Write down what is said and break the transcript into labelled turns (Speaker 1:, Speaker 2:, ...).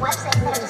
Speaker 1: website